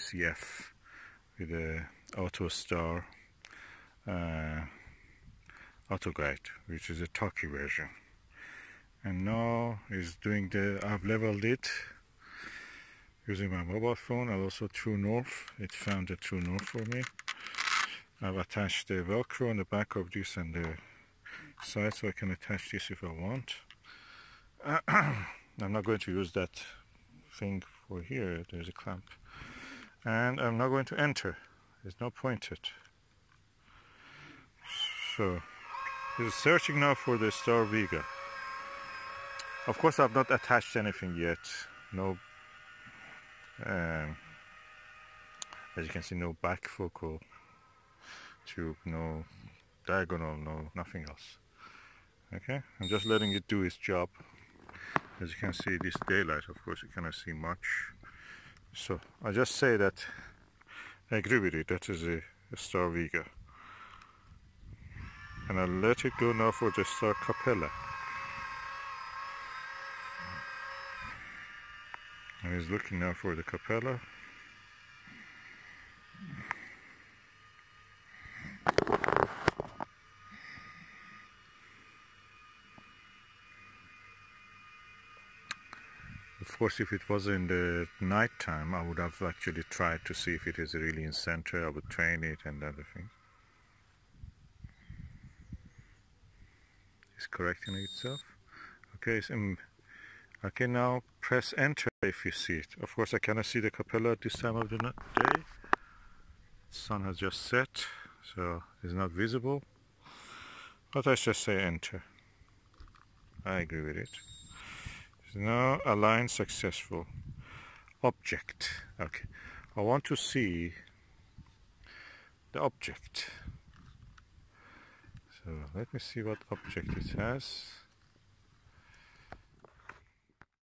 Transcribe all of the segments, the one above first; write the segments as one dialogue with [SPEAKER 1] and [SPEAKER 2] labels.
[SPEAKER 1] ACF with a auto star uh, auto guide which is a talkie version. And now is doing the I've leveled it using my mobile phone and also True North. It found the True North for me. I've attached the velcro on the back of this and the side so I can attach this if I want. I'm not going to use that thing for here. There's a clamp and I'm not going to enter. There's no point it. So it's searching now for the Star Vega. Of course I've not attached anything yet. No um, as you can see no back focal tube no diagonal no nothing else. Okay? I'm just letting it do its job. As you can see this daylight of course you cannot see much so I just say that I agree with it that is a, a Star Vega and I'll let it go now for the Star Capella. And he's looking now for the Capella Of course, if it was in the night time, I would have actually tried to see if it is really in center. I would train it and other things. It's correcting itself. Okay, so um, I can now press enter if you see it. Of course, I cannot see the capella at this time of the day. Sun has just set, so it's not visible. But I just say enter. I agree with it. Now align successful. Object. Okay. I want to see the object. So let me see what object it has.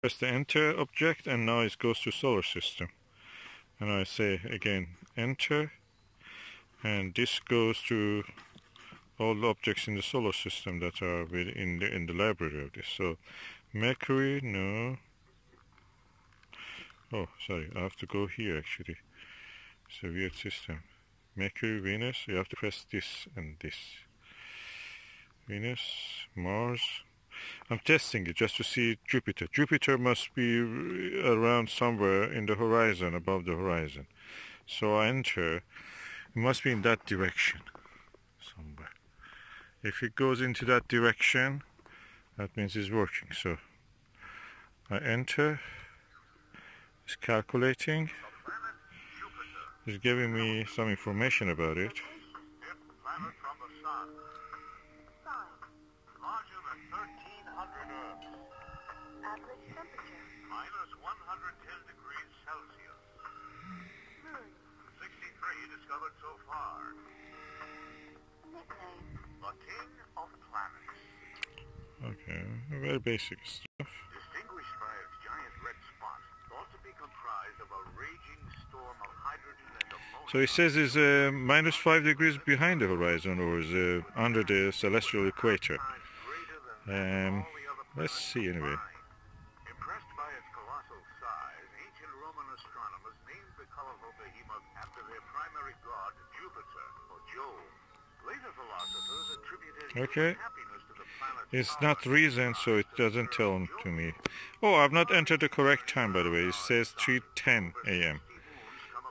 [SPEAKER 1] Press the enter object and now it goes to solar system. And I say again enter and this goes to all the objects in the solar system that are in the in the library of this. So Mercury, no. Oh, sorry, I have to go here actually. It's a weird system. Mercury, Venus, you have to press this and this. Venus, Mars. I'm testing it just to see Jupiter. Jupiter must be around somewhere in the horizon, above the horizon. So I enter, it must be in that direction somewhere. If it goes into that direction, that means it's working so I enter it's calculating it's giving me some information about it
[SPEAKER 2] Minus 110 degrees Celsius. 63 discovered so far.
[SPEAKER 3] Nickname.
[SPEAKER 1] Okay, very basic stuff.
[SPEAKER 2] Distinguished by its giant red spot, thought to be comprised of a raging storm of hydrogen and ammonia.
[SPEAKER 1] So he says it's uh, minus 5 degrees behind the horizon or is uh, under the celestial equator.
[SPEAKER 2] Times greater than
[SPEAKER 1] Um,
[SPEAKER 2] all the other
[SPEAKER 1] let's see anyway.
[SPEAKER 2] Impressed by its colossal size, ancient Roman astronomers named the colorful behemoth after their primary god, Jupiter, or Jove. Later philosophers attributed
[SPEAKER 1] Okay.
[SPEAKER 2] happiness to the planet
[SPEAKER 1] It's not reason, so it doesn't tell to me. Oh, I've not entered the correct time, by the way. It says 3.10 a.m.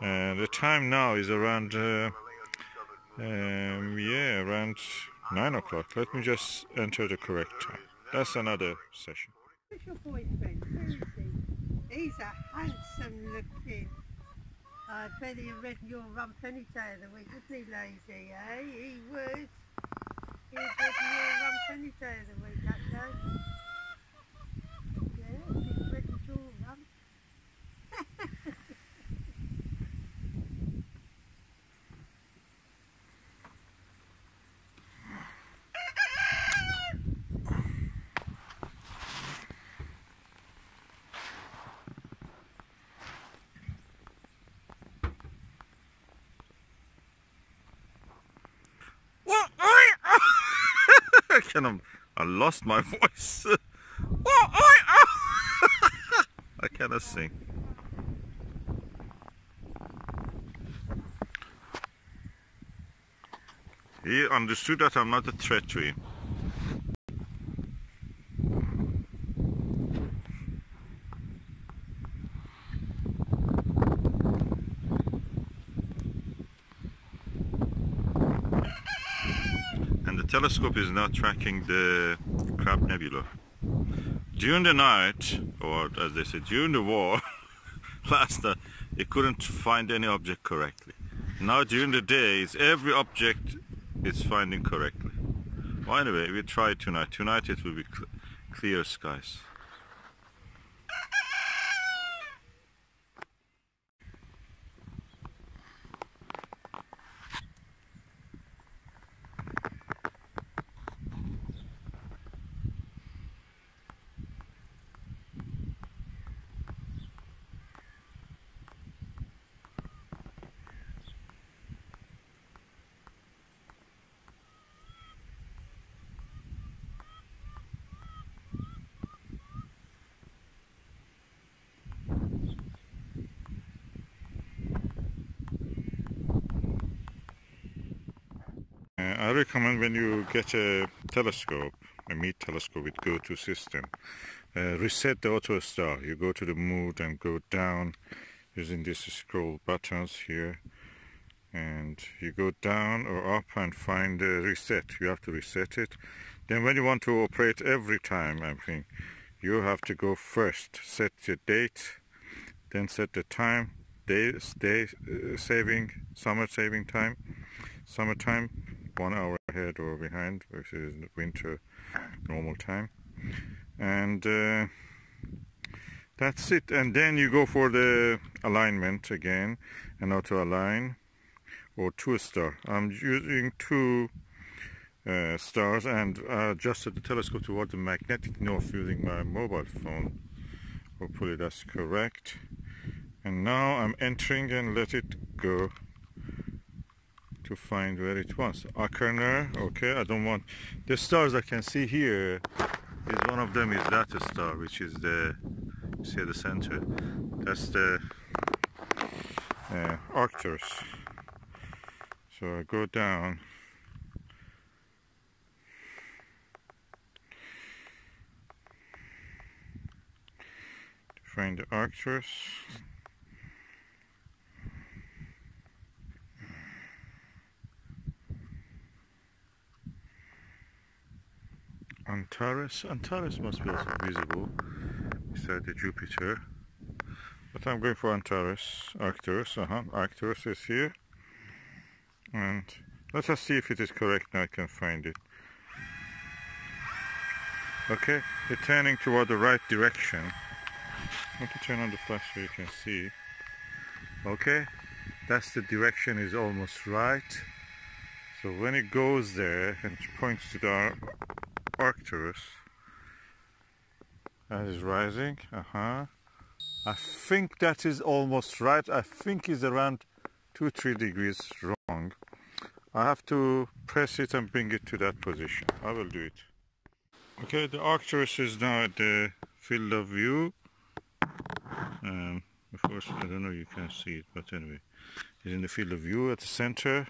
[SPEAKER 1] Uh, the time now is around, uh, um, yeah, around 9 o'clock. Let me just enter the correct time. That's another session.
[SPEAKER 4] Who's your boyfriend? Who is he? He's a handsome looking. I bet he read your rump any day of the week, wouldn't he, lady, eh? He would. He would read your rump any day of the week, that day. Yeah, he read your rump.
[SPEAKER 1] Canım I lost my voice. oh, oh, oh. I cannot sing. He understood that I'm not a threat to him. And the telescope is now tracking the Crab Nebula. During the night, or as they say, during the war, last night, it couldn't find any object correctly. Now during the day, every object is finding correctly. Well, anyway, we try tonight. Tonight it will be cl clear skies. Uh, I recommend when you get a telescope, a Meade telescope with go-to system, uh, reset the auto star. You go to the mode and go down using these scroll buttons here and you go down or up and find the reset. You have to reset it. Then when you want to operate every time, I think, you have to go first, set your date, then set the time, day, day uh, saving, summer saving time, summertime, one hour ahead or behind, versus winter normal time. And uh, that's it. And then you go for the alignment again, and auto align or two star. I'm using two uh, stars and I adjusted the telescope toward the magnetic north using my mobile phone. Hopefully that's correct. And now I'm entering and let it go to find where it was. Achernar, okay, I don't want... The stars I can see here is one of them is that star, which is the, see the center, that's the uh, Arcturus. So I go down find the Arcturus. Antares. Antares must be also visible beside the Jupiter. But I'm going for Antares. Arcturus. Uh -huh. Arcturus is here. And let us see if it is correct now I can find it. Okay, it's turning toward the right direction. Let me turn on the flash so you can see. Okay, that's the direction is almost right. So when it goes there and points to the Arcturus, that is rising. Uh-huh. I think that is almost right. I think it's around two, three degrees wrong. I have to press it and bring it to that position. I will do it. Okay, the Arcturus is now at the field of view. Um, of course, I don't know you can see it, but anyway, it's in the field of view at the center.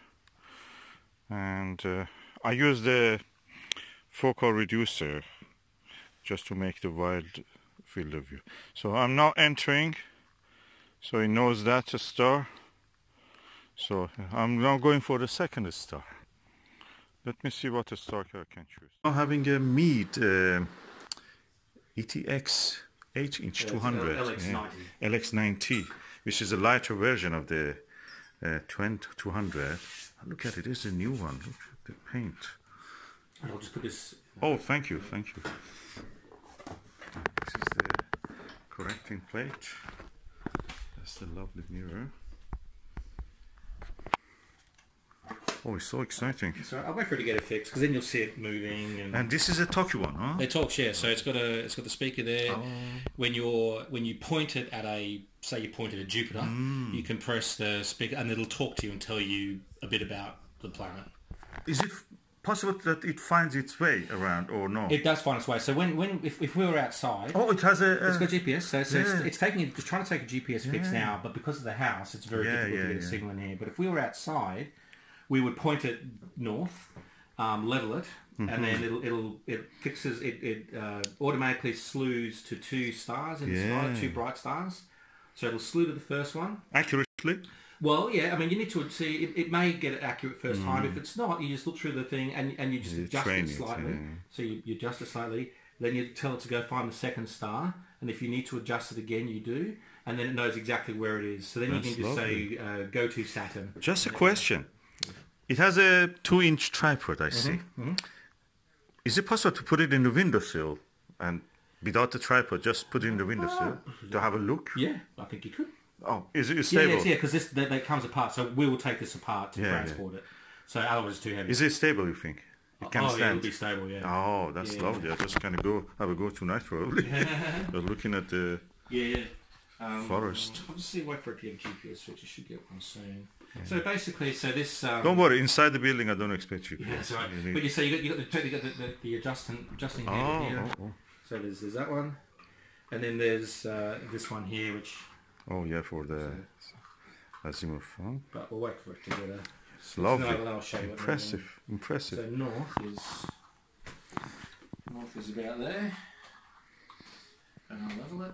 [SPEAKER 1] And uh, I use the focal reducer just to make the wide field of view. So I'm now entering, so it knows that's a star. So I'm now going for the second star. Let me see what star I can choose. Now having a Meade uh, ETX 8 inch
[SPEAKER 3] Yeah,
[SPEAKER 1] 200
[SPEAKER 3] LX90.
[SPEAKER 1] yeah, LX90 which is a lighter version of the uh, 200 look at it it's a new one look at the paint
[SPEAKER 3] And I'll just put this.
[SPEAKER 1] oh thank you thank you this is the correcting plate that's the lovely mirror oh it's so exciting
[SPEAKER 3] So I'll wait for it to get it fixed because then you'll see it moving and.
[SPEAKER 1] and this is a Tokyo one huh
[SPEAKER 3] it talks, yeah. So it's got a it's got the speaker there.
[SPEAKER 1] Oh.
[SPEAKER 3] When you're when you point it at a say you point it at Jupiter,
[SPEAKER 1] Mm.
[SPEAKER 3] you can press the speaker and it'll talk to you and tell you a bit about the planet.
[SPEAKER 1] Is it possible that it finds its way around or no?
[SPEAKER 3] It does find its way. So when, when if, if we were outside,
[SPEAKER 1] oh, it has a.
[SPEAKER 3] it's got GPS. So, so it's,
[SPEAKER 1] Yeah.
[SPEAKER 3] it's taking it's trying to take a GPS fix
[SPEAKER 1] Yeah.
[SPEAKER 3] now, but because of the house, it's very
[SPEAKER 1] Yeah,
[SPEAKER 3] difficult
[SPEAKER 1] yeah,
[SPEAKER 3] to get a signal in here. But if we were outside, we would point it north, um, level it,
[SPEAKER 1] Mm-hmm.
[SPEAKER 3] and then it'll it'll it fixes it it uh, automatically slews to two stars in the sky, two bright stars. So it'll slew to the first one.
[SPEAKER 1] accurately.
[SPEAKER 3] Well, yeah, I mean, you need to see. It, it may get it accurate first time. If it's not, you just look through the thing and, and you just
[SPEAKER 1] Mm. You
[SPEAKER 3] adjust it
[SPEAKER 1] it,
[SPEAKER 3] slightly.
[SPEAKER 1] yeah.
[SPEAKER 3] So you, you adjust it slightly. Then you tell it to go find the second star, and if you need to adjust it again, you do, and then it knows exactly where it is. So then
[SPEAKER 1] That's
[SPEAKER 3] you can just
[SPEAKER 1] lovely.
[SPEAKER 3] say, uh, "Go to Saturn."
[SPEAKER 1] Just a question. It has a two-inch tripod, I see.
[SPEAKER 3] Mm-hmm,
[SPEAKER 1] Is it possible to put it in the windowsill and without the tripod, just put it in the windowsill to have a look?
[SPEAKER 3] Yeah, I think you could.
[SPEAKER 1] Oh, is it stable?
[SPEAKER 3] yeah, because this that, that comes apart. So we will take this apart to
[SPEAKER 1] Yeah, yeah.
[SPEAKER 3] transport it. So otherwise, it's too heavy.
[SPEAKER 1] Is it stable? You think? It can
[SPEAKER 3] oh, yeah, it'll be stable. Yeah.
[SPEAKER 1] Oh, that's
[SPEAKER 3] Yeah.
[SPEAKER 1] lovely. I just kind of go. I will go tonight probably. Was looking at the.
[SPEAKER 3] Yeah, yeah. Um,
[SPEAKER 1] Forest.
[SPEAKER 3] I'll just see wait for it to get a GPS switch. You should get one soon. So basically, so this. Um,
[SPEAKER 1] Don't worry. Inside the building, I don't expect you.
[SPEAKER 3] Yeah, that's right.
[SPEAKER 1] You
[SPEAKER 3] But you say you got you got the you got the, the, the adjusting adjusting
[SPEAKER 1] Oh,
[SPEAKER 3] here.
[SPEAKER 1] oh, oh.
[SPEAKER 3] So there's there's that one, and then there's uh, this one here, which.
[SPEAKER 1] Oh yeah, for the azimuth. Huh?
[SPEAKER 3] But we'll wait for it to get a.
[SPEAKER 1] It's lovely.
[SPEAKER 3] No, I'll show you
[SPEAKER 1] Impressive.
[SPEAKER 3] So
[SPEAKER 1] Impressive.
[SPEAKER 3] north is north is about there, and I'll level it.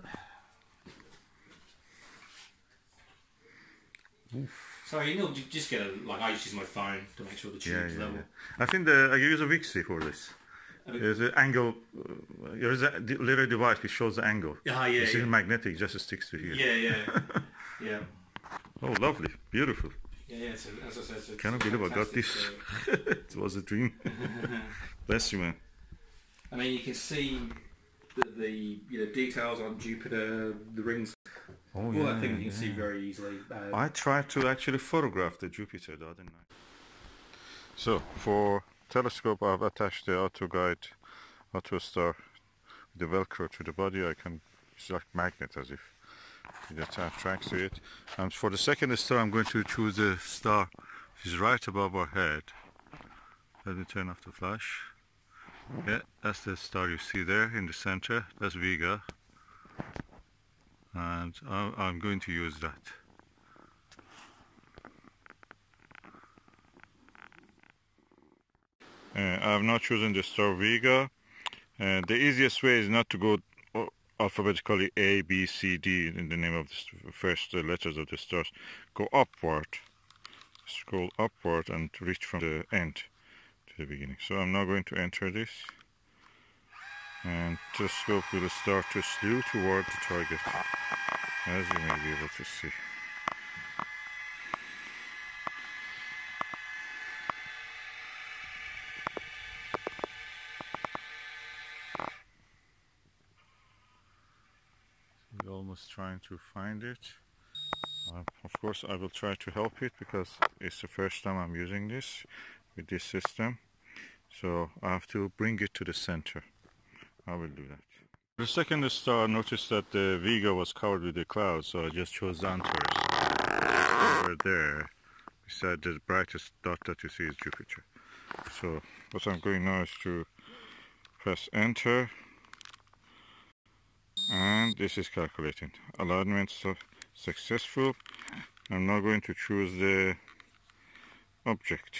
[SPEAKER 3] So you know, just get a like I just use my phone to make sure the
[SPEAKER 1] Yeah,
[SPEAKER 3] tube's
[SPEAKER 1] yeah,
[SPEAKER 3] level.
[SPEAKER 1] yeah. I think the I use a Vixie for this.
[SPEAKER 3] Okay.
[SPEAKER 1] There's an angle. Uh, there is a little device which shows the angle.
[SPEAKER 3] Ah, yeah,
[SPEAKER 1] It's
[SPEAKER 3] yeah.
[SPEAKER 1] magnetic, just sticks to here.
[SPEAKER 3] Yeah, yeah, yeah.
[SPEAKER 1] Oh, lovely, beautiful.
[SPEAKER 3] Yeah, yeah. So as I said, it's
[SPEAKER 1] Cannot believe I got this. it was a dream. Bless you, man.
[SPEAKER 3] I mean, you can see the, the you know details on Jupiter, the rings,
[SPEAKER 1] Oh,
[SPEAKER 3] all that thing you can see very easily. Uh,
[SPEAKER 1] I tried to actually photograph the Jupiter the other night. So for telescope, I've attached the auto guide, auto star, the Velcro to the body. I can it's like magnet as if it attracts to it. And for the second star, I'm going to choose the star which is right above our head. Let me turn off the flash. Yeah, that's the star you see there in the center. That's Vega. And I'm going to use that. Uh, I've not chosen the star Vega. Uh, the easiest way is not to go alphabetically A, B, C, D in the name of the first uh, letters of the stars. Go upward, scroll upward and reach from the end to the beginning. So I'm now going to enter this and telescope will start to slew toward the target as you may be able to see. We're trying to find it. Uh, of course, I will try to help it because it's the first time I'm using this with this system. So I have to bring it to the center. I will do that. The second star, noticed that the Vega was covered with the clouds, so I just chose the Antares. Over there, beside the brightest dot that you see is Jupiter. So what I'm going now is to press enter and this is calculating alignment su- successful. I'm now going to choose the object.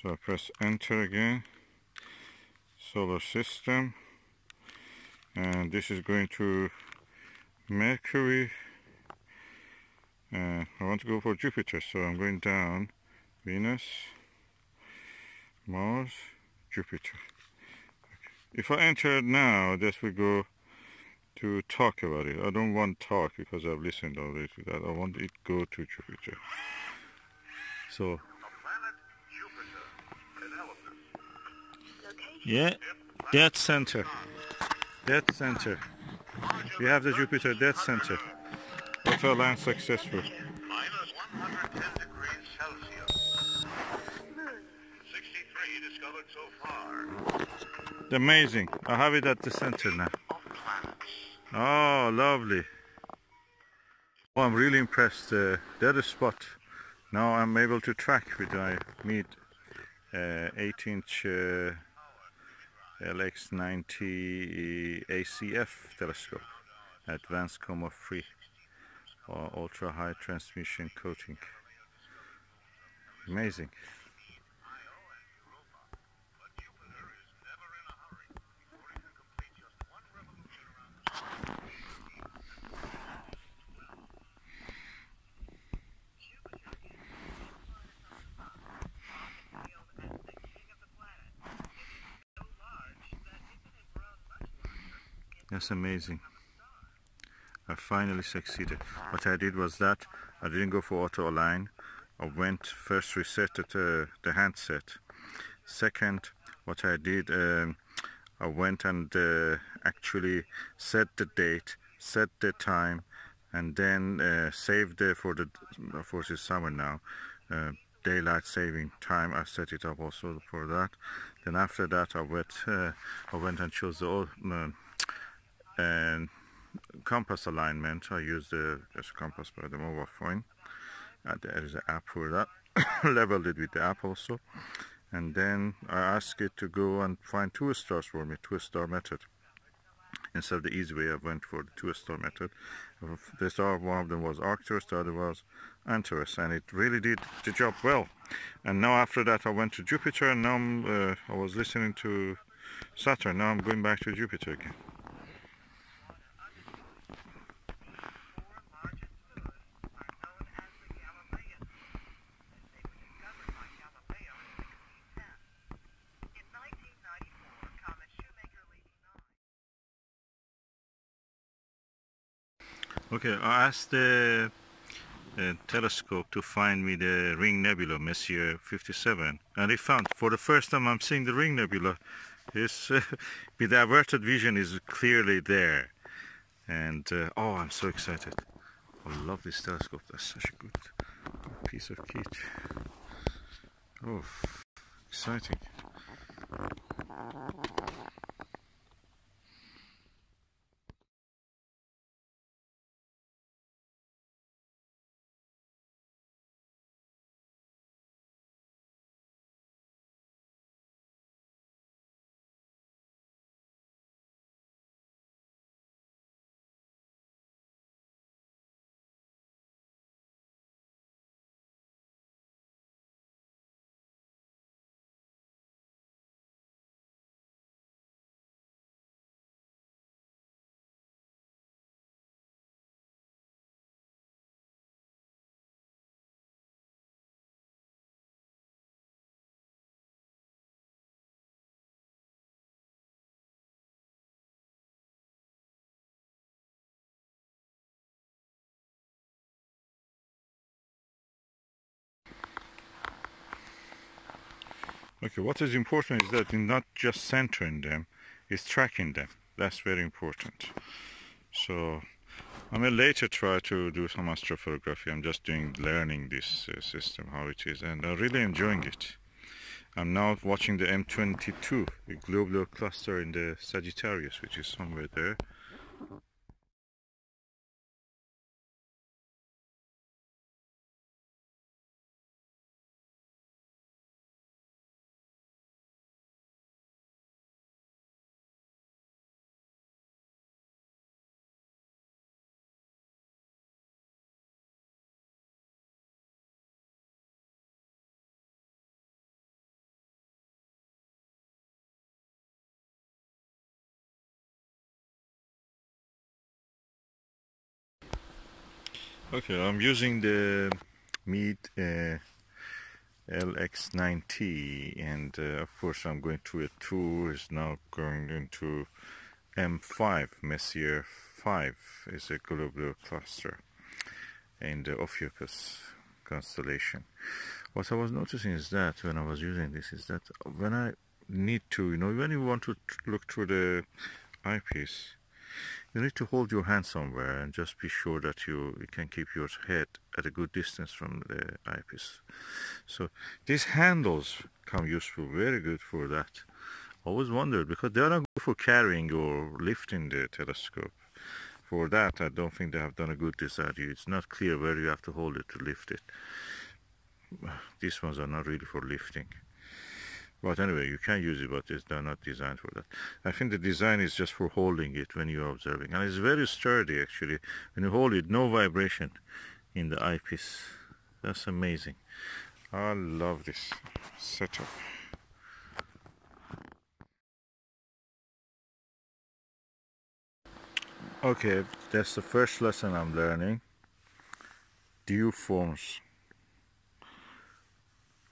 [SPEAKER 1] So I press enter again. Solar system. And this is going to Mercury. Uh, I want to go for Jupiter so I'm going down. Venus. Mars. Jupiter if I enter it now, this will go to talk about it. I don't want talk because I've listened already to that. I want it go to Jupiter. So, yeah, dead center. Dead center. We have the Jupiter dead center. Auto line successful.
[SPEAKER 2] Minus 110 degrees Celsius. 63 discovered so far.
[SPEAKER 1] Amazing. I have it at the center now. Oh, lovely. Oh, I'm really impressed. Uh, the other spot. Now I'm able to track with my Meade uh, 8 inch uh, LX90 ACF telescope advanced coma free or ultra high transmission coating amazing That's amazing. I finally succeeded. What I did was that I didn't go for auto align. I went first resetted uh, the handset. Second, what I did, um, I went and uh, actually set the date, set the time, and then uh, saved it for the, course it's summer now, uh, daylight saving time. I set it up also for that. Then after that, I went, uh, I went and chose the old, and compass alignment. I use the just compass by the mobile phone. Uh, there is an app for that. Leveled it with the app also. And then I ask it to go and find two stars for me two star method. Instead of the easy way I went for the two star method. The star one of them was Arcturus the other was Antares and it really did the job well. And now after that I went to Jupiter and now uh, I was listening to Saturn. Now I'm going back to Jupiter again Okay, I asked the uh, telescope to find me the Ring Nebula, Messier 57, and it found, for the first time I'm seeing the Ring Nebula, it's, uh, the averted vision is clearly there. And, uh, oh, I'm so excited. I love this telescope, that's such a good piece of kit. Oh, exciting. Okay, what is important is that not just centering them, is tracking them. That's very important. So I may later try to do some astrophotography. I'm just doing learning this uh, system, how it is, and I'm really enjoying it. I'm now watching the M22, the globular cluster in the Sagittarius, which is somewhere there. Okay, I'm using the Meade uh, LX90 and uh, of course I'm going to a tour is now going into M5 Messier 5 is a globular cluster in the Ophiuchus constellation. What I was noticing is that when I was using this is that when I need to, you know, when you want to look through the eyepiece you need to hold your hand somewhere and just be sure that you, you can keep your head at a good distance from the eyepiece. So these handles come useful, very good for that. Always wondered because they are not good for carrying or lifting the telescope. For that, I don't think they have done a good design. It's not clear where you have to hold it to lift it. These ones are not really for lifting. But anyway, you can use it, but it's not designed for that. I think the design is just for holding it when you're observing. And it's very sturdy, actually. When you hold it, no vibration in the eyepiece. That's amazing. I love this setup. Okay, that's the first lesson I'm learning. Dew forms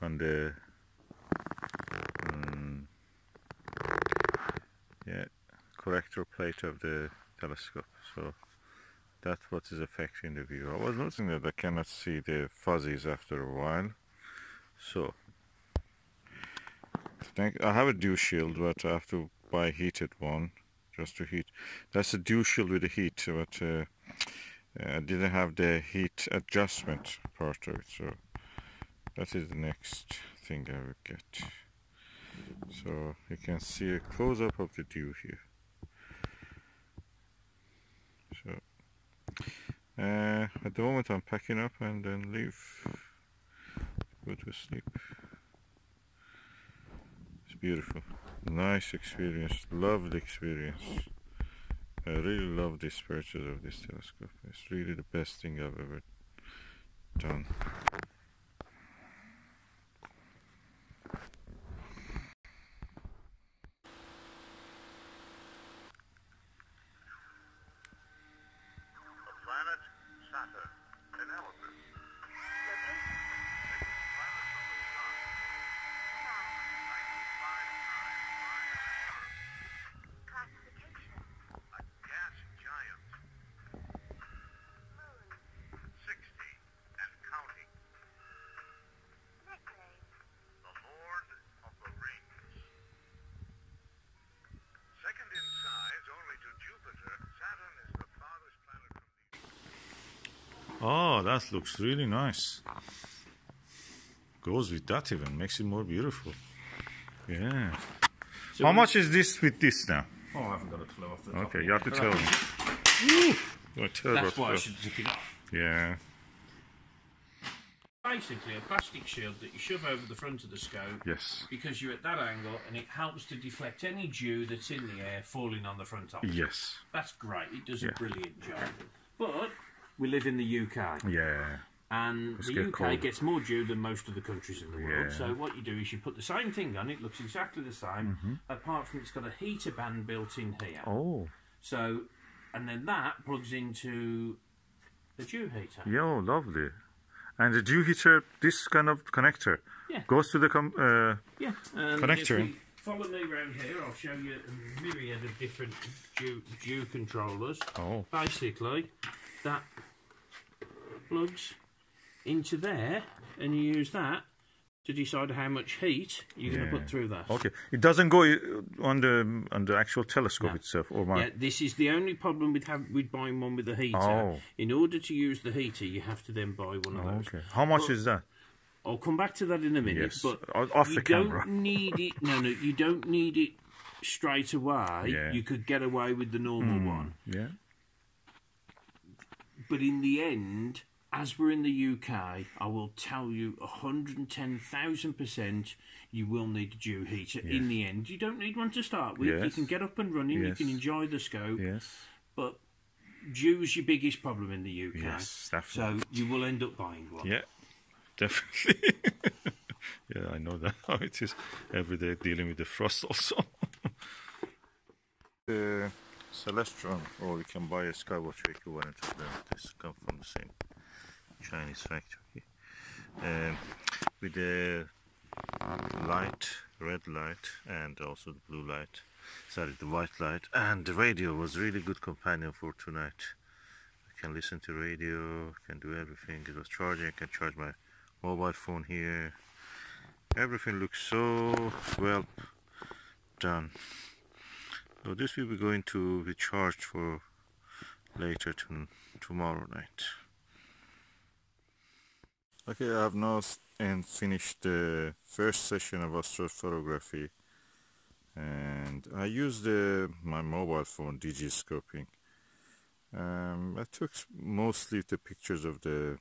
[SPEAKER 1] on the um, yeah corrector plate of the telescope. So that's what is affecting the view. I was noticing that I cannot see the fuzzies after a while. So think I have a dew shield, but I have to buy a heated one just to heat. That's a dew shield with the heat, but uh, I didn't have the heat adjustment part of it. So that is the next thing I will get. So you can see a close-up of the dew here. So uh, at the moment I'm packing up and then leave. Go to sleep. It's beautiful. Nice experience. Lovely experience. I really love this purchase of this telescope. It's really the best thing I've ever done. Oh, that looks really nice. Goes with that even, makes it more beautiful. Yeah. So How much is this with this now?
[SPEAKER 5] Oh, I haven't got a clue off the
[SPEAKER 1] top. Okay, you have to tell
[SPEAKER 5] me. That's why I should zip it off.
[SPEAKER 1] Yeah.
[SPEAKER 5] Basically, a plastic shield that you shove over the front of the scope.
[SPEAKER 1] Yes.
[SPEAKER 5] Because you're at that angle, and it helps to deflect any dew that's in the air falling on the front of it.
[SPEAKER 1] Yes.
[SPEAKER 5] That's great. It does yeah. a brilliant job. But we live in the UK.
[SPEAKER 1] Yeah.
[SPEAKER 5] And Let's the get UK cold. gets more dew than most of the countries in the world. Yeah. So what you do is you put the same thing on. It looks exactly the same, mm-hmm. apart from it's got a heater band built in here.
[SPEAKER 1] Oh.
[SPEAKER 5] So, and then that plugs into the dew heater.
[SPEAKER 1] Yeah, lovely. And the dew heater, this kind of connector,
[SPEAKER 5] yeah.
[SPEAKER 1] goes to the com- uh,
[SPEAKER 5] yeah connector. follow me around here, I'll show you a myriad of different dew, dew controllers.
[SPEAKER 1] Oh.
[SPEAKER 5] Basically, that plugs into there and you use that to decide how much heat you're yeah. going to put through that.
[SPEAKER 1] Okay, it doesn't go on the on the actual telescope no. itself, or my...
[SPEAKER 5] Yeah, this is the only problem with have, with buying one with a heater. Oh. In order to use the heater, you have to then buy one of those.
[SPEAKER 1] Okay, how much but, is that?
[SPEAKER 5] I'll come back to that in a minute.
[SPEAKER 1] Yes.
[SPEAKER 5] But
[SPEAKER 1] off
[SPEAKER 5] you
[SPEAKER 1] the camera.
[SPEAKER 5] don't need it. No, no, you don't need it straight away.
[SPEAKER 1] Yeah.
[SPEAKER 5] You could get away with the normal
[SPEAKER 1] mm,
[SPEAKER 5] one.
[SPEAKER 1] Yeah.
[SPEAKER 5] But in the end, as we're in the UK, I will tell you 110,000% you will need a dew heater yes. in the end. You don't need one to start with.
[SPEAKER 1] Yes.
[SPEAKER 5] You can get up and running, yes. you can enjoy the scope.
[SPEAKER 1] Yes.
[SPEAKER 5] But dew's your biggest problem in the UK.
[SPEAKER 1] Yes, definitely.
[SPEAKER 5] So you will end up buying one.
[SPEAKER 1] Yeah, definitely. yeah, I know that how it is every day dealing with the frost also. the uh, Celestron, or you can buy a Skywatch equivalent of them. This come from the same Chinese factory um, with the light, red light and also the blue light, sorry the white light and the radio was really good companion for tonight. I can listen to radio, can do everything, it was charging, I can charge my mobile phone here. Everything looks so well done. So this will be going to be charged for later to tomorrow night. Okay, I have now and finished the first session of astrophotography and I used uh, my mobile phone digiscoping. Um, I took mostly the pictures of the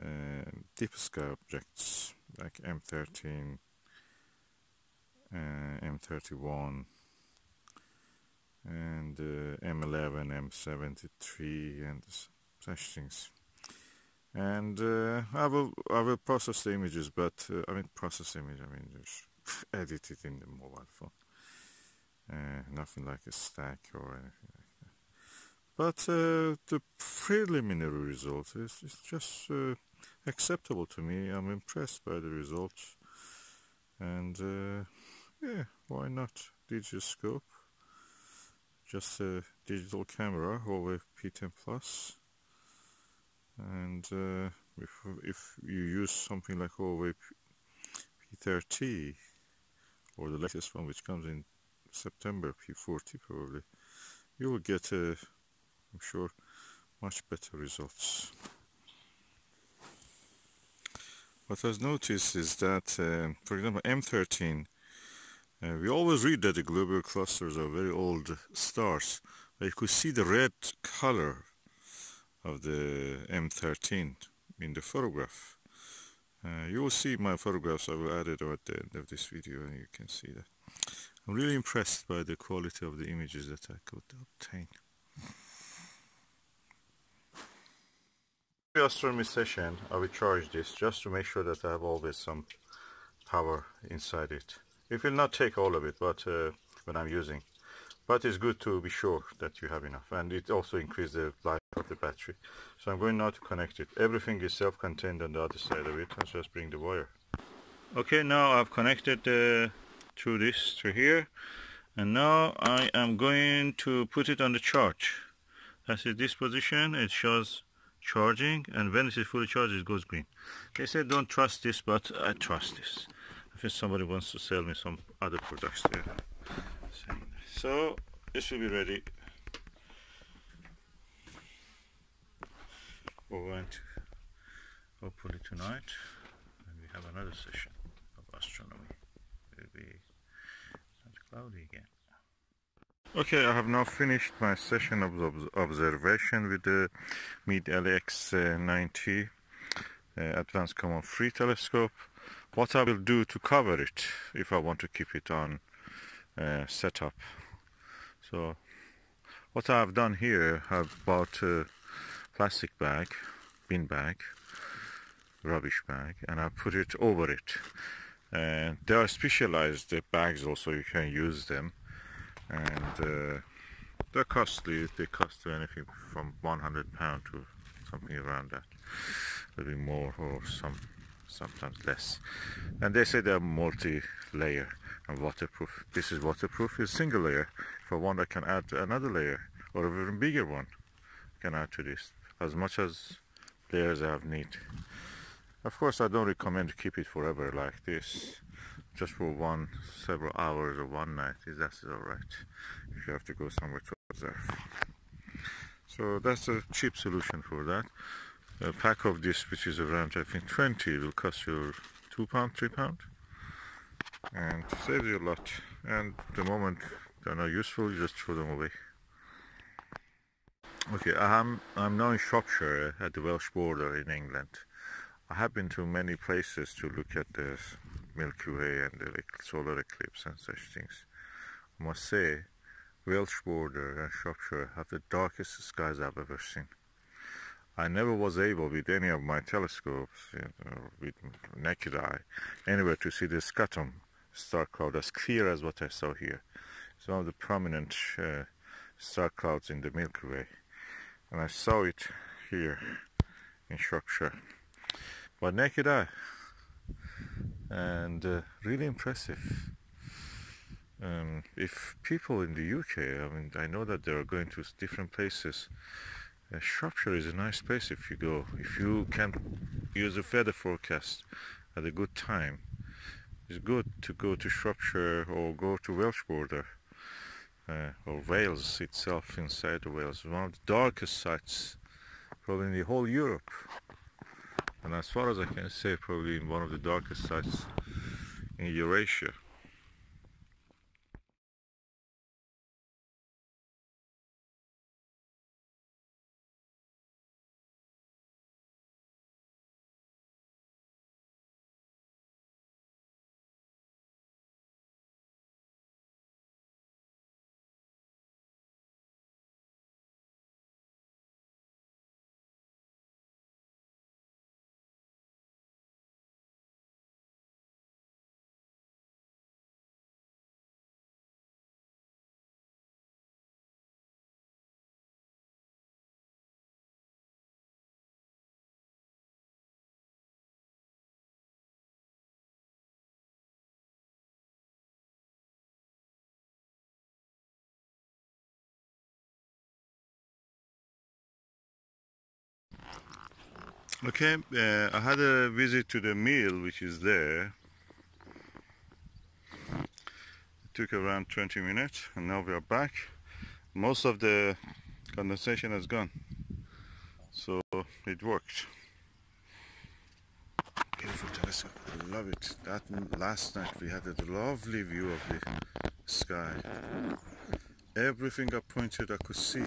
[SPEAKER 1] uh, deep sky objects like M13 uh, M31 and uh, M11, M73 and such things. And uh, I will I will process the images, but uh, I mean process image. I mean just edit it in the mobile phone. Uh, nothing like a stack or anything like that. But uh, the preliminary results is, is just uh, acceptable to me. I'm impressed by the results. And uh, yeah, why not? Digiscope, just a digital camera Huawei P10 Plus. And uh, if, if you use something like Huawei P30 or the latest one which comes in September P40 probably, you will get, uh, I'm sure, much better results. What I've noticed is that, uh, for example, M13, uh, we always read that the globular clusters are very old stars. But you could see the red color of the M13 in the photograph. Uh, you will see my photographs, I will add it at the end of this video and you can see that. I'm really impressed by the quality of the images that I could obtain. Astronomy session, I will charge this just to make sure that I have always some power inside it. It will not take all of it, but uh, when I'm using. But it's good to be sure that you have enough, and it also increases the life of the battery. So I'm going now to connect it. Everything is self-contained on the other side of it. Let's just bring the wire. Okay, now I've connected uh, through this to here, and now I am going to put it on the charge. That's at this position. It shows charging, and when it is fully charged, it goes green. They said don't trust this, but I trust this. I think somebody wants to sell me some other products there. So this will be ready. We're going to hopefully tonight, and we have another session of astronomy. It will be not cloudy again. Okay, I have now finished my session of observation with the Meade LX90 uh, Advanced Coma Free Telescope. What I will do to cover it, if I want to keep it on uh, setup so what I've done here, I've bought a plastic bag, bin bag, rubbish bag, and I put it over it. And there are specialized bags also, you can use them. And uh, they're costly, they cost anything from 100 pound to something around that. A little bit more or some sometimes less. And they say they're multi-layer and waterproof. This is waterproof, it's single layer. For one I can add another layer or even bigger one I can add to this as much as layers I have need. Of course I don't recommend to keep it forever like this just for one several hours or one night is that's alright if you have to go somewhere to observe. So that's a cheap solution for that. A pack of this which is around I think 20 will cost you 2 pound, 3 pound and saves you a lot. And the moment they're not useful you just throw them away. Okay I'm, I'm now in Shropshire at the Welsh border in England. I have been to many places to look at the Milky Way and the solar eclipse and such things. I must say Welsh border and Shropshire have the darkest skies I've ever seen. I never was able with any of my telescopes, you know, with naked eye, anywhere to see the Scutum star cloud as clear as what I saw here. It's one of the prominent uh, star clouds in the Milky Way. And I saw it here in Shropshire. But naked eye. And uh, really impressive. Um, if people in the UK, I mean, I know that they are going to different places. Uh, Shropshire is a nice place if you go. If you can use a weather forecast at a good time, it's good to go to Shropshire or go to Welsh border uh, or Wales itself inside Wales. One of the darkest sites probably in the whole Europe. And as far as I can say, probably one of the darkest sites in Eurasia. Okay, uh, I had a visit to the mill which is there. It took around 20 minutes and now we are back. Most of the condensation has gone. So it worked. Beautiful telescope, I love it. That last night we had a lovely view of the sky. Everything I pointed I could see.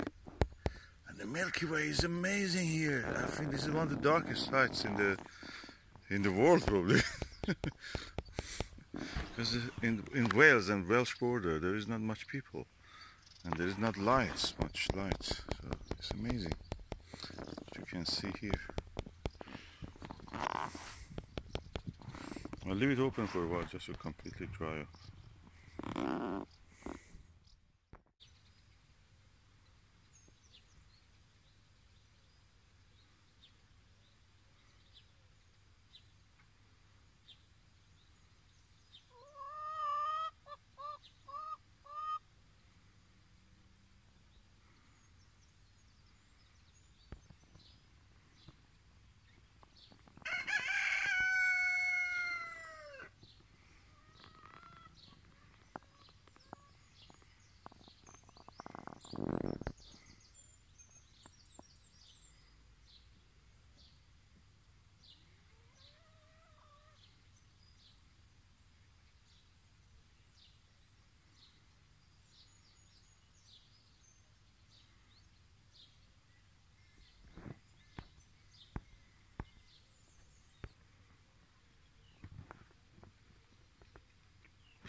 [SPEAKER 1] The Milky Way is amazing here. I think this is one of the darkest sites in the in the world probably. because uh, in in Wales and Welsh border there is not much people and there is not lights, much lights. So it's amazing. You can see here. I'll leave it open for a while just to completely dry up.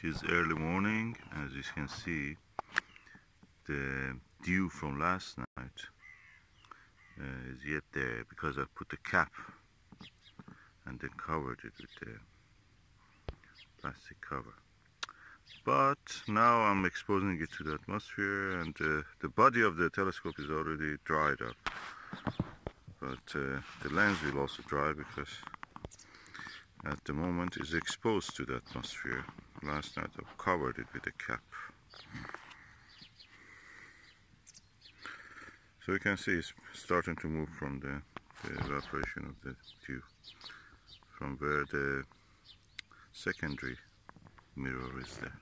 [SPEAKER 1] Is early morning as you can see the dew from last night uh, is yet there because I put the cap and then covered it with the plastic cover. But now I'm exposing it to the atmosphere and uh, the body of the telescope is already dried up. But uh, the lens will also dry because at the moment is exposed to the atmosphere last night I've covered it with a cap So you can see it's starting to move from the, the evaporation of the tube, from where the secondary mirror is there.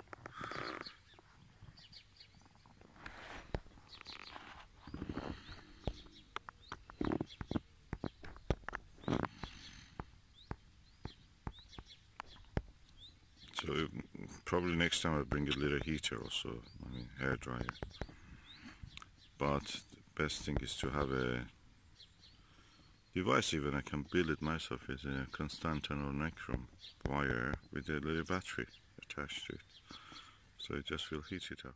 [SPEAKER 1] So probably next time I'll bring a little heater also, I mean hair dryer. But the best thing is to have a device even I can build it myself is a Constantan or Nichrome wire with a little battery attached to it. So it just will heat it up.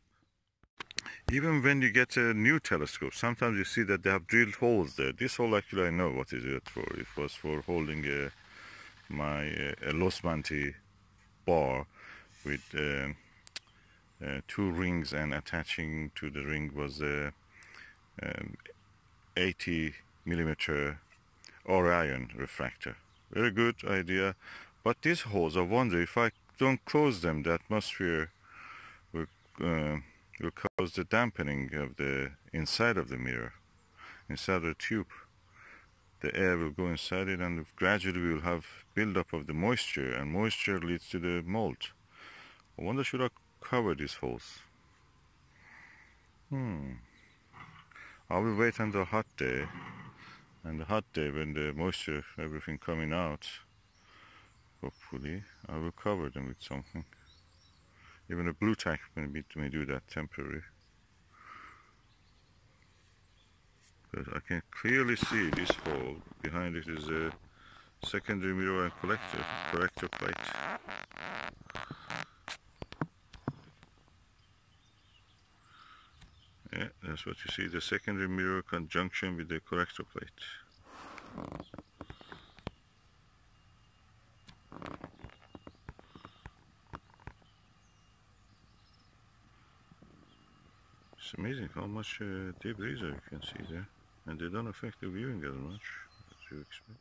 [SPEAKER 1] Even when you get a new telescope sometimes you see that they have drilled holes there. This hole actually I know what is it for. It was for holding a, my uh, a Losmandy bar with uh, uh, two rings and attaching to the ring was a um, 80 millimeter Orion refractor. Very good idea. But these holes, I wonder if I don't close them, the atmosphere will, uh, will cause the dampening of the inside of the mirror, inside the tube. The air will go inside it and gradually we will have buildup of the moisture and moisture leads to the mold. I wonder should I cover these holes? Hmm. I will wait until hot day. And the hot day when the moisture everything coming out hopefully I will cover them with something. Even a Blu Tack may, may do that temporary. But I can clearly see this hole. Behind it is a secondary mirror and collector collector plate Yeah, that's what you see, the secondary mirror conjunction with the corrector plate. It's amazing how much uh, debris you can see there. And they don't affect the viewing as much as you expect.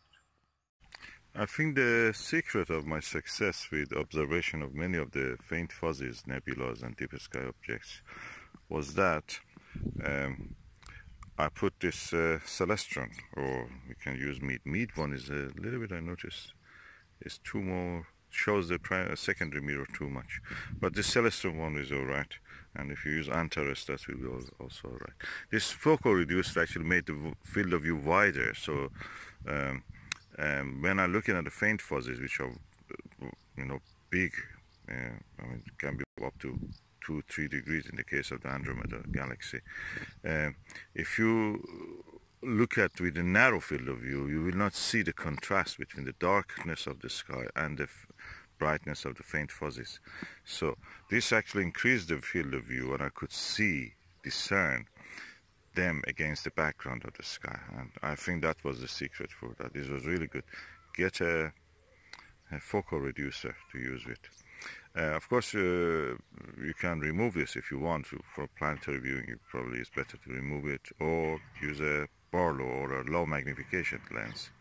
[SPEAKER 1] I think the secret of my success with observation of many of the faint fuzzies, nebulas and deep sky objects was that um, I put this uh, Celestron, or you can use Meade. Meade one is a little bit, I noticed, is too more, shows the uh, secondary mirror too much. But this Celestron one is alright. And if you use Antares, that will be also alright. This focal reducer actually made the field of view wider. So um, um, when I'm looking at the faint fuzzies, which are, you know, big, uh, I mean, can be up to two, three degrees in the case of the Andromeda galaxy. Uh, if you look at with a narrow field of view, you will not see the contrast between the darkness of the sky and the brightness of the faint fuzzies. So this actually increased the field of view and I could see, discern them against the background of the sky. And I think that was the secret for that. This was really good. Get a, a focal reducer to use with. Uh, of course, uh, you can remove this if you want. For planetary viewing, it probably is better to remove it or use a Barlow or a low magnification lens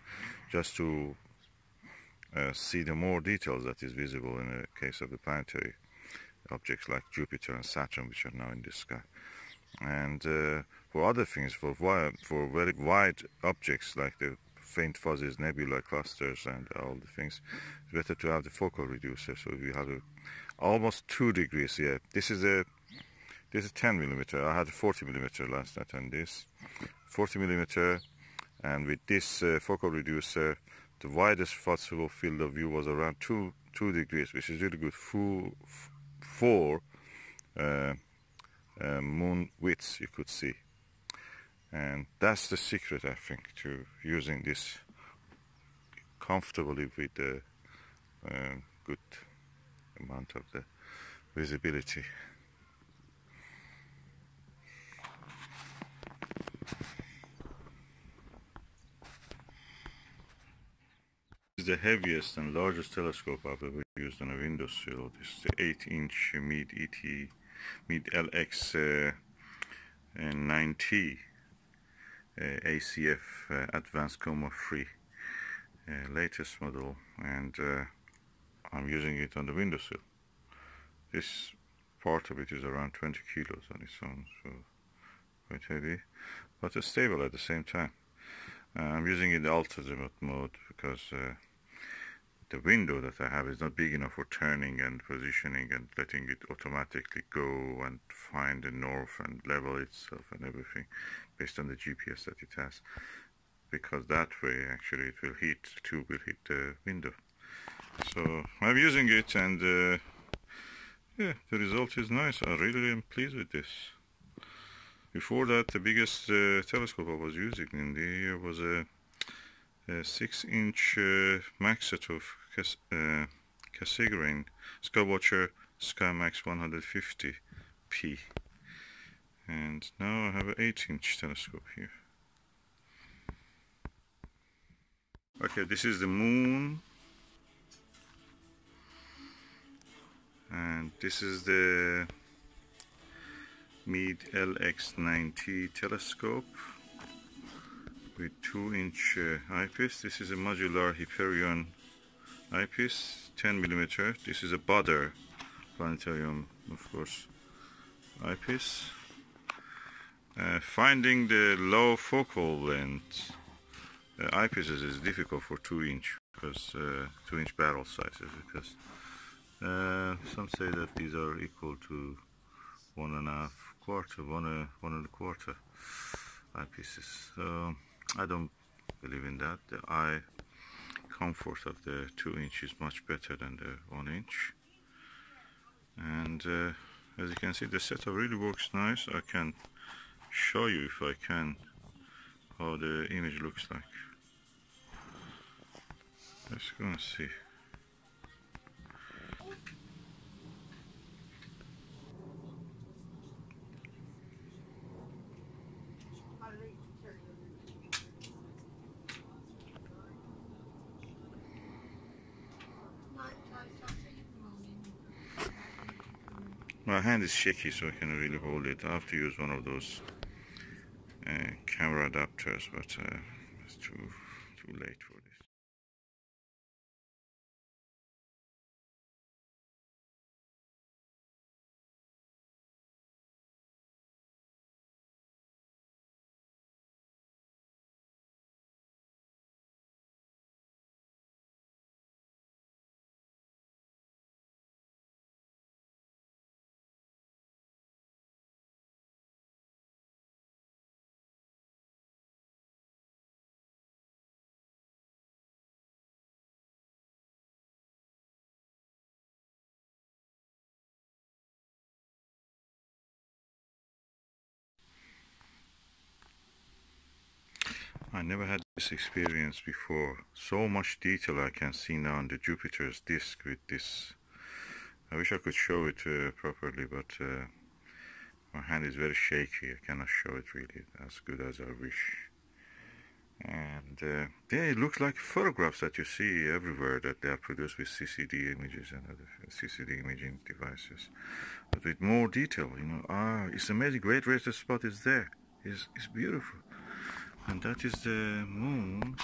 [SPEAKER 1] just to uh, see the more details that is visible in the case of the planetary objects like Jupiter and Saturn, which are now in the sky. And uh, for other things, for, for very wide objects like the faint fuzzies, nebula clusters, and all the things, it's better to have the focal reducer. So we have a, almost two degrees. Yeah, this is a this is 10 millimeter. I had 40 millimeter last night, and this 40 millimeter, and with this uh, focal reducer, the widest possible field of view was around two two degrees, which is really good. Full four uh, uh, moon widths you could see and that's the secret I think to using this comfortably with a uh, good amount of the visibility. This is the heaviest and largest telescope I've ever used on a windowsill. This is the 8 inch mid ET, Meade LX uh, 90 uh, ACF uh, Advanced Coma Free uh, latest model and I'm using it on the windowsill. This part of it is around 20 kilos on its own, so quite heavy, but it's stable at the same time. Uh, I'm using it ultra mode because uh, the window that I have is not big enough for turning and positioning and letting it automatically go and find the north and level itself and everything based on the GPS that it has because that way actually it will hit, the tube will hit the window. So I'm using it and uh, yeah, the result is nice. I really am pleased with this. Before that, the biggest uh, telescope I was using in the year was a, a 6 inch uh, Maksutov Cas uh, Cassegrain Skywatcher SkyMax 150p and now I have an 8 inch telescope here. Okay this is the moon. And this is the Meade LX90 telescope with 2 inch uh, eyepiece. This is a modular Hyperion eyepiece 10 millimeter. This is a Baader planetarium of course eyepiece uh, finding the low focal length uh, eyepieces is difficult for 2 inch because uh, 2 inch barrel sizes because uh, some say that these are equal to one and a half quarter, one, uh, one and a quarter eyepieces. So I don't believe in that. The eye comfort of the 2 inch is much better than the 1 inch. And uh, as you can see the setup really works nice. I can show you if I can how the image looks like. Let's go and see. My hand is shaky so I can't really hold it. I have to use one of those camera adapters, but uh, it's too too late never had this experience before. So much detail I can see now on the Jupiter's disk with this. I wish I could show it uh, properly, but uh, my hand is very shaky. I cannot show it really as good as I wish. And uh, yeah, it looks like photographs that you see everywhere that they are produced with CCD images and other CCD imaging devices, but with more detail. You know, ah, it's amazing. Great Red Spot is there. It's, it's beautiful and that is the moon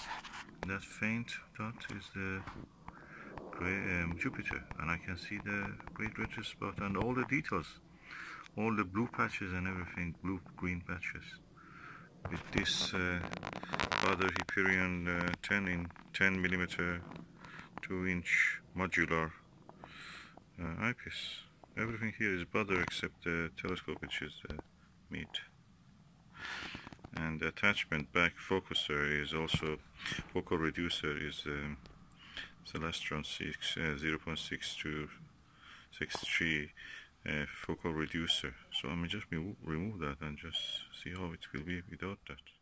[SPEAKER 1] that faint dot is the um, Jupiter. And I can see the great red spot and all the details. All the blue patches and everything. Blue green patches. With this uh, other Hyperion uh, 10 in 10 millimeter 2 inch modular uh, eyepiece. Everything here is Baader except the telescope which is the Meade and the attachment back focuser is also focal reducer is um, Celestron 6 uh, 0.6263 uh, focal reducer. So me just remove that and just see how it will be without that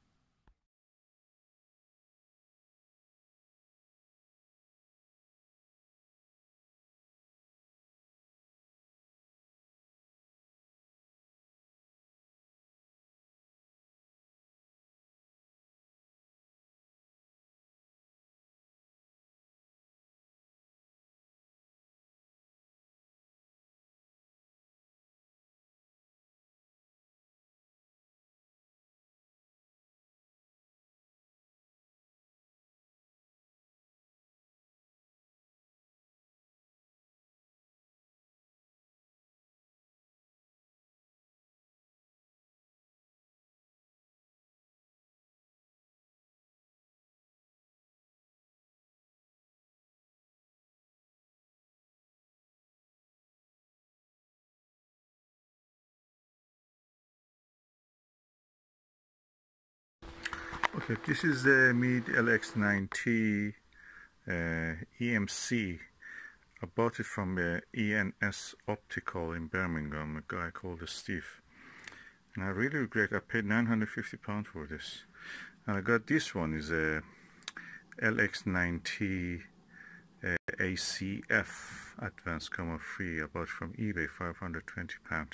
[SPEAKER 1] Okay, this is the Meade LX90 uh, EMC. I bought it from uh, ENS Optical in Birmingham, a guy called Steve. And I really regret I paid 950 pounds for this. And I got this one is a LX90 uh, ACF Advanced Coma Free I bought from eBay 520 pounds.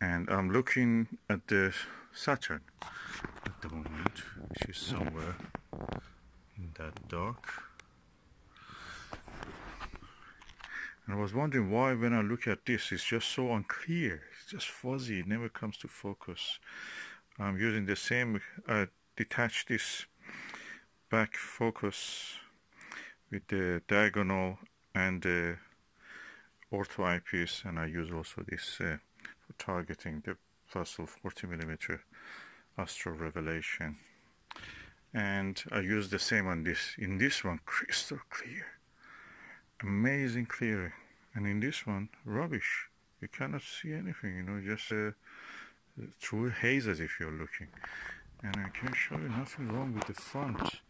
[SPEAKER 1] And I'm looking at the Saturn at the moment, is somewhere in that dark. And I was wondering why when I look at this it's just so unclear, it's just fuzzy, it never comes to focus. I'm using the same, uh, detach this back focus with the diagonal and the ortho eyepiece and I use also this uh, targeting the Fossil 40 millimeter Astro Revelation. And I use the same on this in this one crystal clear. Amazing clear. And in this one rubbish. You cannot see anything you know just uh, through hazes if you're looking. And I can show you nothing wrong with the front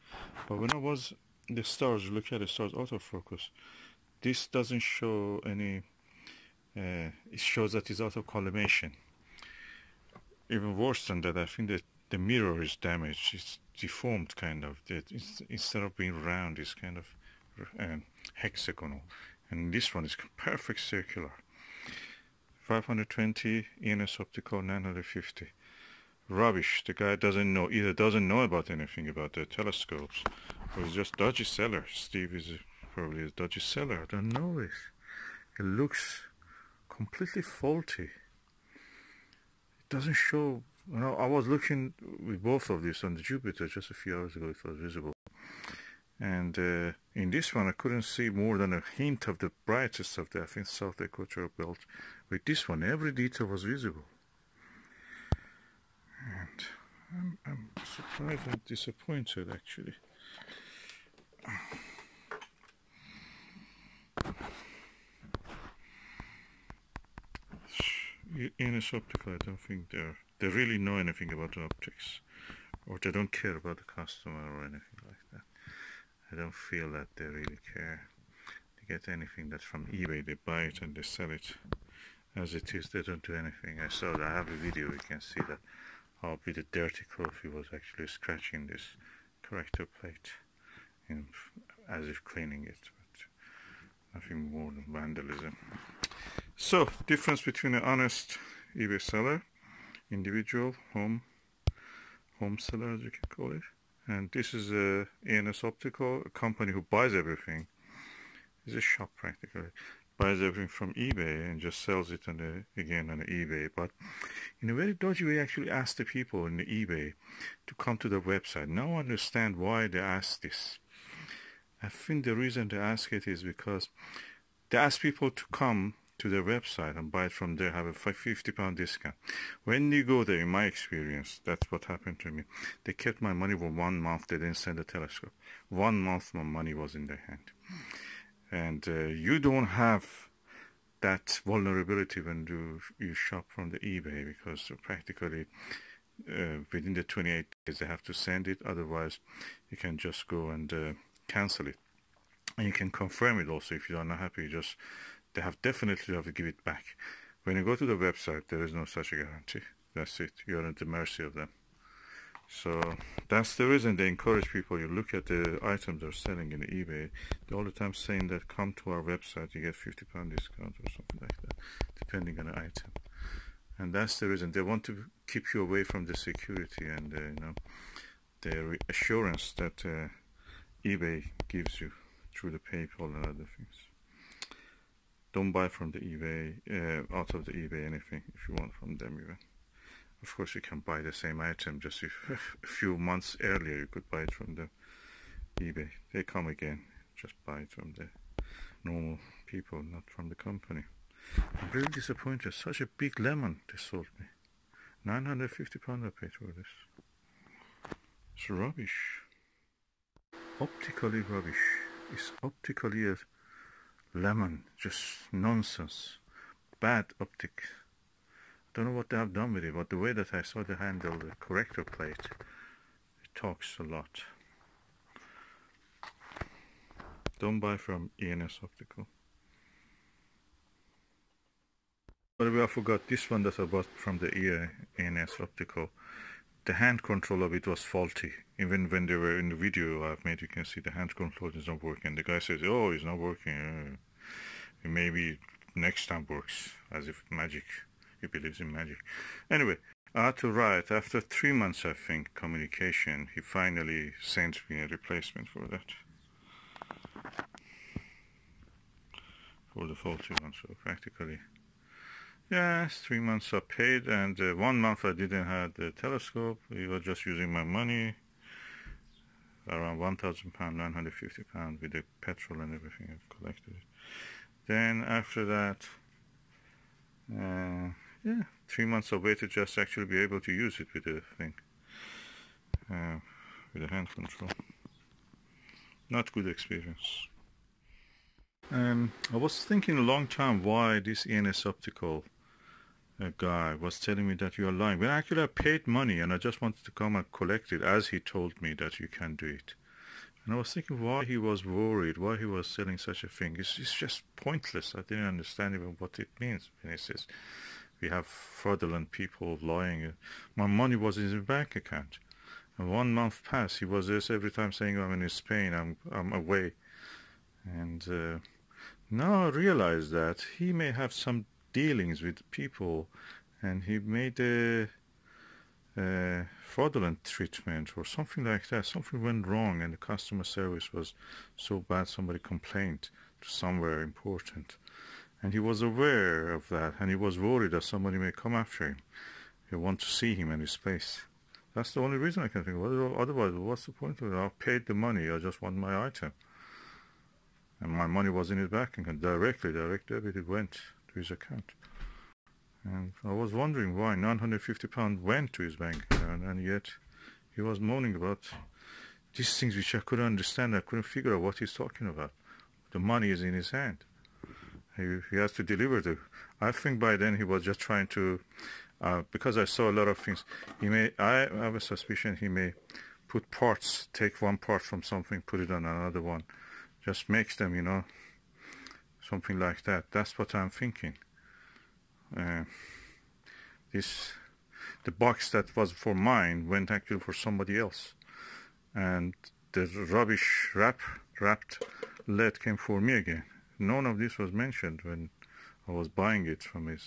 [SPEAKER 1] but when I was the stars look at the stars autofocus this doesn't show any uh, it shows that it's auto collimation even worse than that, I think that the mirror is damaged. It's deformed, kind of. That instead of being round, it's kind of um, hexagonal. And this one is perfect circular. 520 ENS optical 950. Rubbish. The guy doesn't know, either doesn't know about anything about the telescopes, or he's just dodgy seller. Steve is probably a dodgy seller. I don't know it. It looks completely faulty It doesn't show. You know, I was looking with both of these on the Jupiter just a few hours ago. It was visible, and uh, in this one I couldn't see more than a hint of the brightest of the I think South Equatorial Belt. With this one, every detail was visible, and I'm, I'm surprised and disappointed actually. ENS Optical, I don't think they're they really know anything about optics, or they don't care about the customer or anything like that. I don't feel that they really care. They get anything that's from eBay, they buy it and they sell it as it is. They don't do anything. I saw that. I have a video. You can see that how with a dirty coffee was actually scratching this corrector plate in, as if cleaning it but nothing more than vandalism so difference between an honest eBay seller individual home home seller as you can call it and this is a ENS Optical a company who buys everything. It's a shop practically. Buys everything from eBay and just sells it on the again on the eBay. But in a very dodgy way actually ask the people in the eBay to come to the website. Now I understand why they ask this. I think the reason they ask it is because they ask people to come to their website and buy it from there have a 50 pound discount. When you go there in my experience that's what happened to me. They kept my money for one month. They didn't send a telescope. One month my money was in their hand. And uh, you don't have that vulnerability when you, you shop from the eBay because practically uh, within the 28 days they have to send it. Otherwise you can just go and uh, cancel it. And you can confirm it also. If you are not happy just they have definitely have to give it back when you go to the website there is no such a guarantee that's it you're at the mercy of them so that's the reason they encourage people. You look at the items they're selling in eBay, they're all the time saying that come to our website, you get 50 pound discount or something like that, depending on the item. And that's the reason they want to keep you away from the security and uh, you know the assurance that uh, eBay gives you through the PayPal and other things. Don't buy from the eBay, uh, out of the eBay anything if you want from them even. Of course, you can buy the same item just a few months earlier. You could buy it from the eBay. They come again. Just buy it from the normal people, not from the company. I'm really disappointed. Such a big lemon they sold me. 950 pounds I paid for this. It's rubbish. Optically rubbish. It's optically a lemon. Just nonsense. Bad optics. Don't know what they have done with it, but the way that I saw the handle, the corrector plate, it talks a lot. Don't buy from ENS Optical. By the way, I forgot this one that I bought from the ENS Optical. The hand control of it was faulty. Even when they were in the video I've made, you can see the hand control is not working. The guy says, oh, it's not working. Maybe next time works, as if magic. He believes in magic. Anyway, I had to write. After three months, I think, communication, he finally sent me a replacement for that. For the faulty one, so practically. Yes, three months I paid, and uh, one month I didn't have the telescope. we were just using my money, around one thousand pound, nine hundred fifty pound, with the petrol and everything I've collected. Then after that, uh, yeah, three months away to just actually be able to use it with the thing, uh, with the hand control. Not good experience. Um, I was thinking a long time why this ENS Optical uh, guy was telling me that you are lying. When actually I paid money and I just wanted to come and collect it as he told me that you can do it. And I was thinking why he was worried, why he was selling such a thing. It's, it's just pointless. I didn't understand even what it means when he says we have fraudulent people lying. My money was in his bank account. And one month passed. He was just every time saying, I'm in Spain, I'm, I'm away. And uh, now I realize that he may have some dealings with people and he made a, a fraudulent treatment or something like that. Something went wrong and the customer service was so bad somebody complained to somewhere important. And he was aware of that and he was worried that somebody may come after him. He want to see him in his place. That's the only reason I can think of otherwise what's the point of it? I paid the money. I just want my item. And my money was in his bank account. Directly direct debit it went to his account and I was wondering why 950 pounds went to his bank account and yet he was moaning about these things which I couldn't understand I couldn't figure out what he's talking about the money is in his hand he, he has to deliver the. I think by then he was just trying to, uh, because I saw a lot of things. He may. I have a suspicion he may put parts, take one part from something, put it on another one, just makes them, you know, something like that. That's what I'm thinking. Uh, this the box that was for mine went actually for somebody else. And the rubbish wrap wrapped lead came for me again. None of this was mentioned when I was buying it from his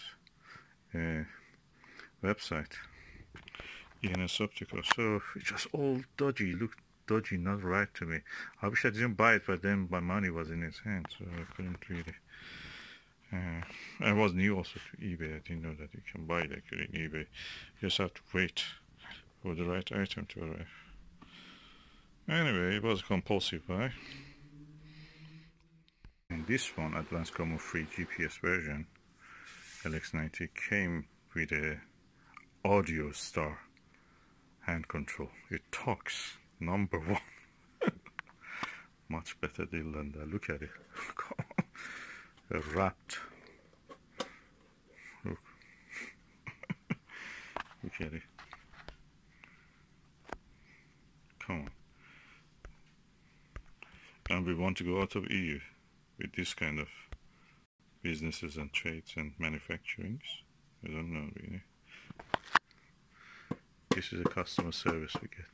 [SPEAKER 1] uh, website. ENS Optical. So it's just all dodgy looked dodgy not right to me. I wish I didn't buy it but then my money was in his hand so I couldn't really uh, I was new also to eBay. I didn't know that you can buy it actually in eBay. You just have to wait for the right item to arrive. Anyway, it was a compulsive buy. And this one, Advanced Coma Free GPS version, LX90, came with a AudioStar hand control. It talks, number one. Much better deal than that. Look at it. wrapped. Look. Look at it. Come on. And we want to go out of EU with this kind of businesses and trades and manufacturings. I don't know really. This is a customer service we get.